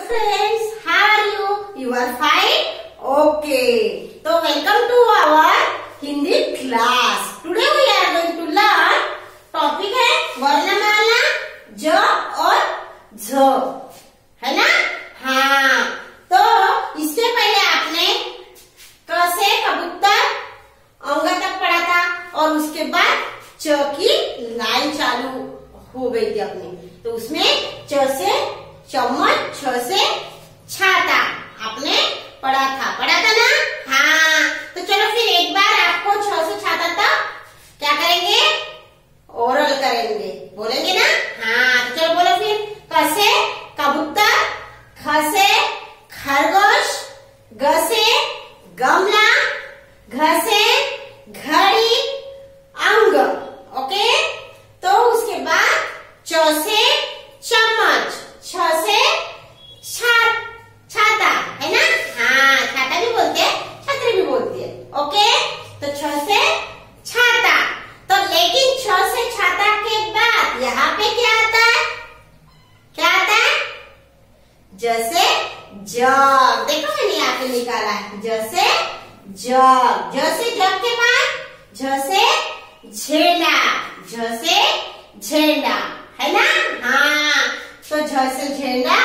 friends, how are you? You are fine? Okay. So welcome to our Hindi class. Today we are going to learn topic है वर्णमाला ज और झ है ना हाँ तो इससे पहले आपने क से कबूतर अंग तक पढ़ा था और उसके बाद च की लाइन चालू हो गई थी अपनी तो उसमें च से चम्मच छ से छाता। आपने पढ़ा था। पढ़ा था ना? हाँ। तो चलो फिर एक बार आपको छ से छाता तक क्या करेंगे? ओरल करेंगे। बोलेंगे ना? हाँ। तो चलो बोलो फिर। कसे कबूतर ख से खरगोश ग से गमला घ से घड़ी अंग ओके तो उसके बाद च से चम्मच छ से छा, छाता है ना हाँ छाता भी बोलते हैं छतरी भी बोलती है ओके तो छ से छाता। तो लेकिन छ से छाता के बाद यहाँ पे क्या आता है? क्या आता है? जैसे जग। देखो मैंने यहाँ पे निकाला है। जैसे जग। जैसे जग के बाद जैसे झेंडा जैसे झेंडा है ना? हाँ। तो झ से झेंडा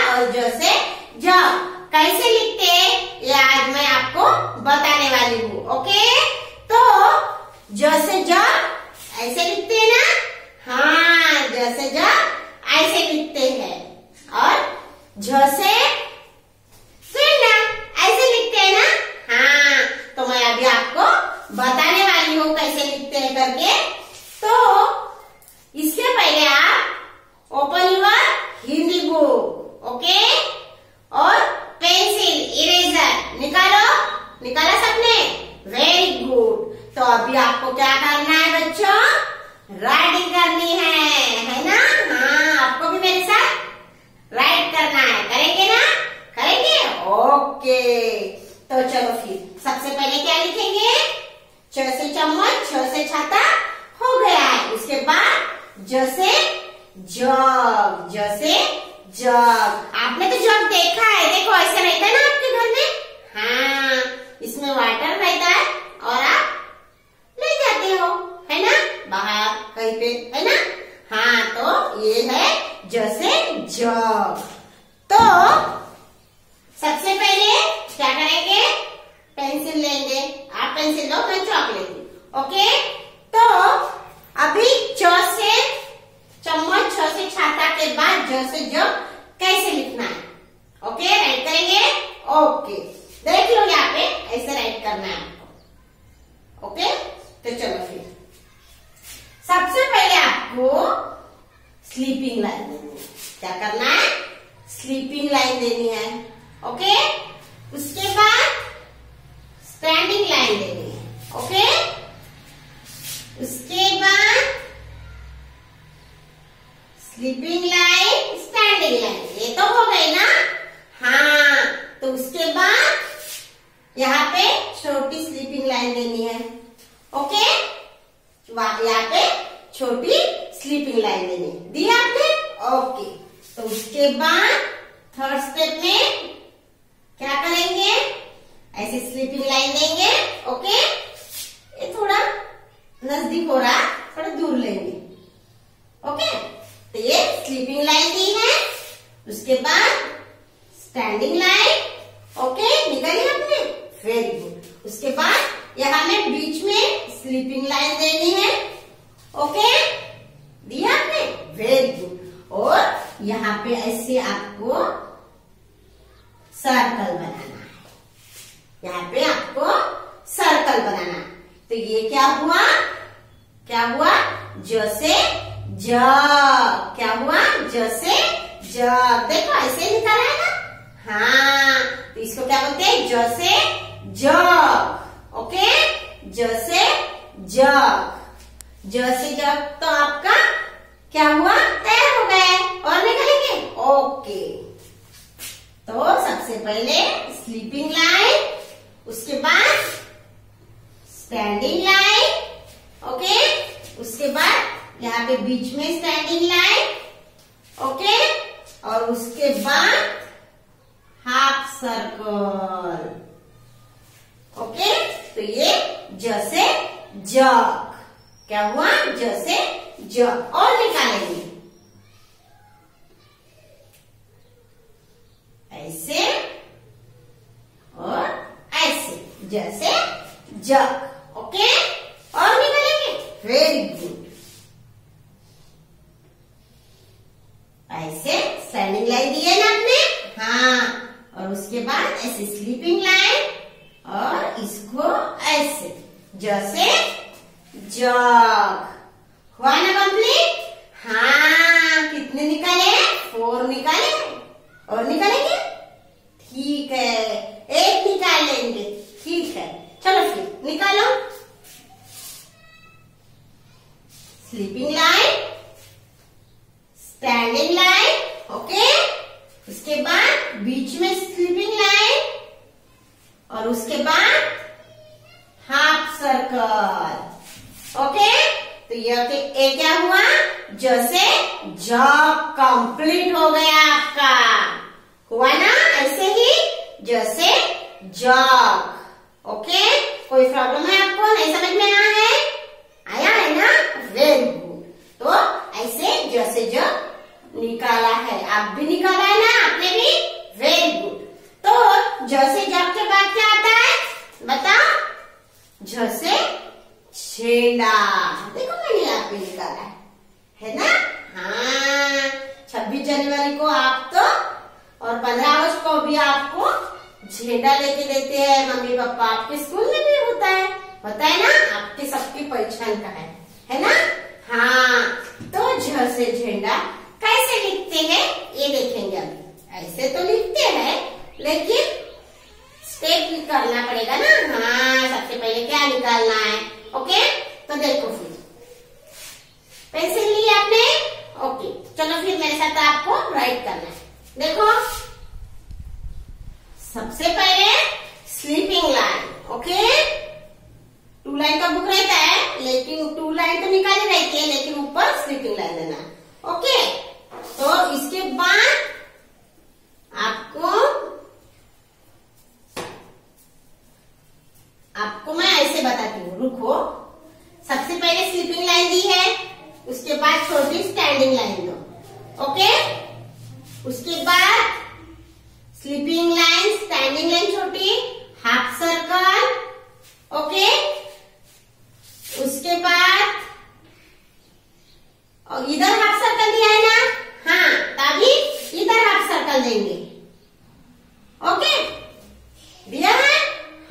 लाइन ओके उसके बाद स्टैंडिंग लाइन देनी है ओके उसके बाद स्लीपिंग लाइन स्टैंडिंग लाइन ये तो हो गई ना? हाँ तो उसके बाद यहाँ पे छोटी स्लीपिंग लाइन देनी है ओके यहाँ पे छोटी स्लीपिंग लाइन देनी है। दी आपने? ओके तो उसके बाद थर्ड स्टेप में क्या करेंगे? ऐसे स्लीपिंग लाइन देंगे ओके ये थोड़ा नज़दीक हो रहा थोड़ा दूर लेंगे ओके तो ये स्लीपिंग लाइन दी है, उसके बाद स्टैंडिंग लाइन ओके निकाली आपने वेरी गुड उसके बाद यहाँ में बीच में स्लीपिंग लाइन देनी है ओके दिया आपने वेरी गुड और यहाँ पे ऐसे आपको सर्कल बनाना है। यहाँ पे आपको सर्कल बनाना तो ये क्या हुआ? क्या हुआ? जो से ज। क्या हुआ? ज से जग देखो, ऐसे निकाला है ना हाँ तो इसको क्या बोलते हैं? ज से जग ओके? ज से ज। से जग तो आपका क्या हुआ? तैयार हो गया और निकालेंगे ओके तो पहले स्लीपिंग लाइन उसके बाद स्टैंडिंग लाइन ओके उसके बाद यहाँ पे बीच में स्टैंडिंग लाइन ओके और उसके बाद हाफ़ सर्कल ओके तो ये जैसे जग क्या हुआ? जैसे जग और निकालेंगे ऐसे और ऐसे जैसे जग, ओके? और निकालेंगे वेरी गुड ऐसे स्टैंडिंग लाइन दी है ना आपने? हाँ और उसके बाद ऐसे स्लीपिंग लाइन और इसको ऐसे, जैसे जग. हुआ ना कंप्लीट हाँ कितने निकाले? फोर निकाले? और निकालेंगे? ठीक है एक निकाल लेंगे ठीक है चलो फिर निकालो sleeping line standing line okay उसके बाद बीच में स्लीपिंग लाइन और उसके बाद हाफ़ सर्कल ओके तो ये ए क्या हुआ? जैसे जॉब कंप्लीट हो गया आपका। हुआ ना? ऐसे ही जैसे जॉब। ओके? कोई प्रॉब्लम है आपको? नहीं समझ में आया है? आया है ना? Very good. तो ऐसे जैसे जब निकाला है। आप भी निकाला है ना? आपने भी? Very good. तो जैसे जब के बाद क्या आता है? बताओ। जैसे छेड़ा मैंने निकाला है। है ना? हाँ। छब्बीस जनवरी को आप तो और पंद्रह अगस्त को भी आपको झेंडा लेके देते हैं। मम्मी पापा आपके स्कूल में भी होता है। होता है ना? आपके सबकी पहचान का है। है ना? हाँ। तो झ से झेंडा कैसे लिखते हैं? ये देखेंगे अभी ऐसे तो लिखते हैं, लेकिन स्टेप करना पड़ेगा ना। हाँ सबसे पहले क्या निकालना है? ओके तो देखो फिर। पेंसिल ली आपने? ओके, चलो फिर मेरे साथ आपको राइट करना है। देखो, सबसे पहले sleeping line okay? Two line का बुक रहता है, लेकिन टू लाइन तो निकाली रहती है लेकिन ऊपर स्लीपिंग लाइन देना ओके? तो इसके बाद आपको आपको मैं ऐसे बताती हूँ, रुको। सबसे पहले स्लीपिंग लाइन दी है। उसके बाद छोटी स्टैंडिंग लाइन दो ओके उसके बाद स्लीपिंग लाइन स्टैंडिंग लाइन छोटी हाफ़ सर्कल ओके उसके बाद, और इधर हाफ़ सर्कल दिया है ना? हाँ तभी इधर हाफ़ सर्कल देंगे ओके दिया है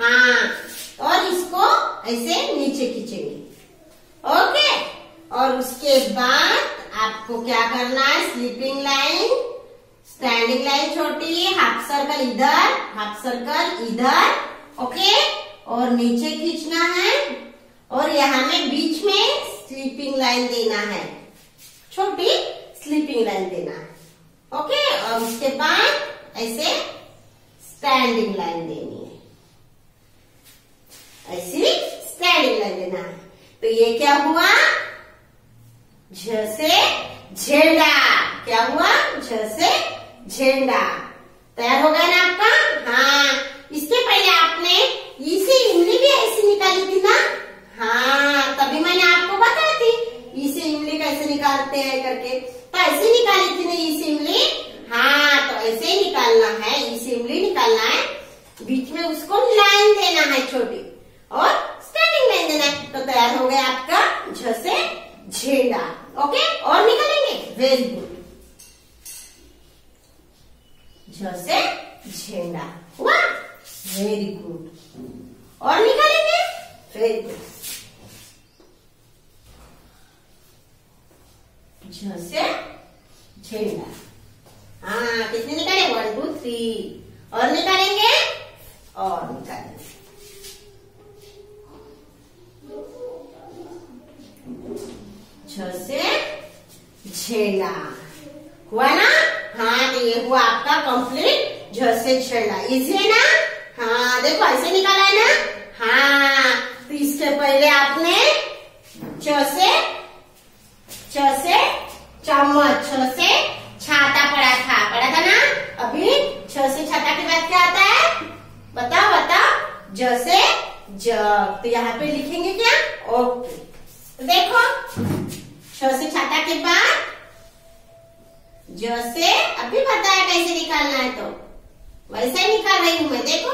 हाँ और इसको ऐसे नीचे खींचेंगे ओके और उसके बाद आपको क्या करना है स्लीपिंग लाइन स्टैंडिंग लाइन छोटी हाफ़ सर्कल इधर हाफ़ सर्कल इधर ओके और नीचे खींचना है। और यहाँ में बीच में स्लीपिंग लाइन देना है। छोटी स्लीपिंग लाइन देना है। ओके और उसके बाद ऐसे स्टैंडिंग लाइन देनी है। ऐसी स्टैंडिंग लाइन देना है। तो ये क्या हुआ? झसे झेंडा। क्या हुआ? झसे झेंडा। तैयार हो गया ना आपका? हाँ। इसके पहले आपने इसे इमली भी ऐसी निकाली थी ना? हाँ तभी मैंने आपको बताई थी। इसे इमली कैसे निकालते हैं करके। तो ऐसे निकाली थी ना इसे इमली? हाँ तो ऐसे ही निकालना है। इसे इमली निकालना है। बीच में उसको लाइन देना है छोटी। और स्टैंडिंग लाइन देना है। तो तैयार हो गया आपका। झसे झेंडा। ओके? और निकालेंगे? वेरी गुड झसे झेंडा हुआ वेरी गुड और निकालेंगे? वेरी गुड झसे झेंडा हाँ कितने निकाले? वन टू थ्री और निकालेंगे? और निकालेंगे. छ से छेड़ा हुआ ना ये हुआ आपका कंप्लीट झ से छेड़ा इजी है ना? हाँ देखो, ऐसे निकाला है ना? हाँ तो इसके पहले आपने च से च से चम्मच छ से छाता पड़ा था। पड़ा था ना? अभी छ से छाता के बाद बाद क्या आता है? बताओ बताओ। ज से जग तो यहाँ पे लिखेंगे क्या? ओके। तो देखो छ से छाता के बाद ज से अभी है कैसे निकालना है तो। वैसे ही निकाल रही हूँ मैं, देखो।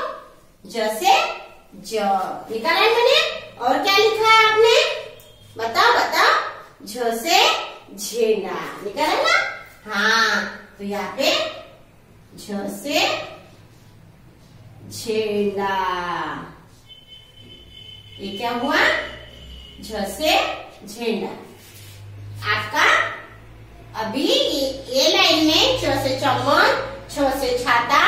ज से ज, निकाला है मैंने, और क्या लिखा है आपने? बताओ बताओ। झ से झेंडा, निकाला ना? हाँ तो यहाँ पे झ से झेंडा। ये क्या हुआ? झ से झेंडा। आपका अभी ये, लाइन में छ से चम्मच छ से छाता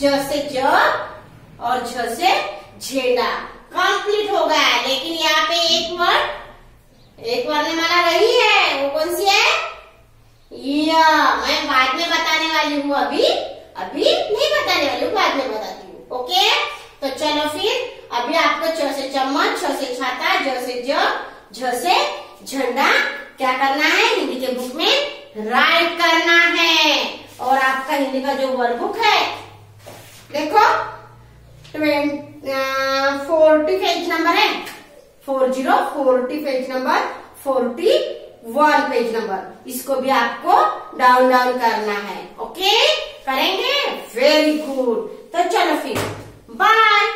ज से जग और झ से झेड़ा। कंप्लीट हो गया लेकिन यहाँ पे एक वर्ड एक वर्णमाला रही है। वो कौन सी है? या मैं बाद में बताने वाली हूँ अभी। अभी नहीं बताने वाली हूँ बाद में बताती हूँ। ओके तो चलो फिर अभी आपको छ से चम्मच छ से छाता ज से जग झ से झंडा क्या करना है? हिंदी के बुक में राइट करना है। और आपका हिंदी का जो वर्ड बुक है, देखो फोर्टी पेज नंबर है। Four zero forty page number forty one page number इसको भी आपको डाउन डाउन करना है। ओके करेंगे? वेरी गुड तो चलो फिर। बाय